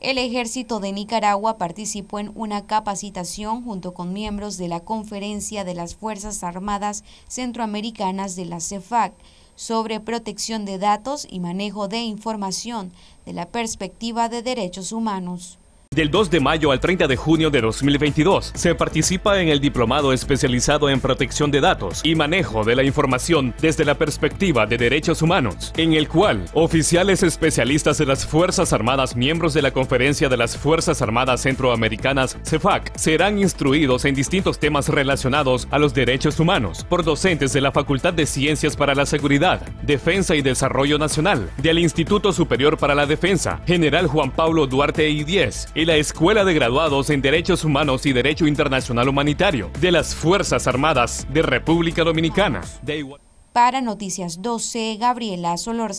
El ejército de Nicaragua participó en una capacitación junto con miembros de la Conferencia de las Fuerzas Armadas Centroamericanas de la CEFAC sobre protección de datos y manejo de información de la perspectiva de derechos humanos. Del 2 de mayo al 30 de junio de 2022 se participa en el Diplomado especializado en protección de datos y manejo de la información desde la perspectiva de derechos humanos, en el cual oficiales especialistas de las Fuerzas Armadas miembros de la Conferencia de las Fuerzas Armadas Centroamericanas CEFAC serán instruidos en distintos temas relacionados a los derechos humanos por docentes de la Facultad de Ciencias para la Seguridad, Defensa y Desarrollo Nacional, del Instituto Superior para la Defensa, General Juan Pablo Duarte y 10 y la Escuela de Graduados en Derechos Humanos y Derecho Internacional Humanitario de las Fuerzas Armadas de República Dominicana. Para Noticias 12, Gabriela Solorza.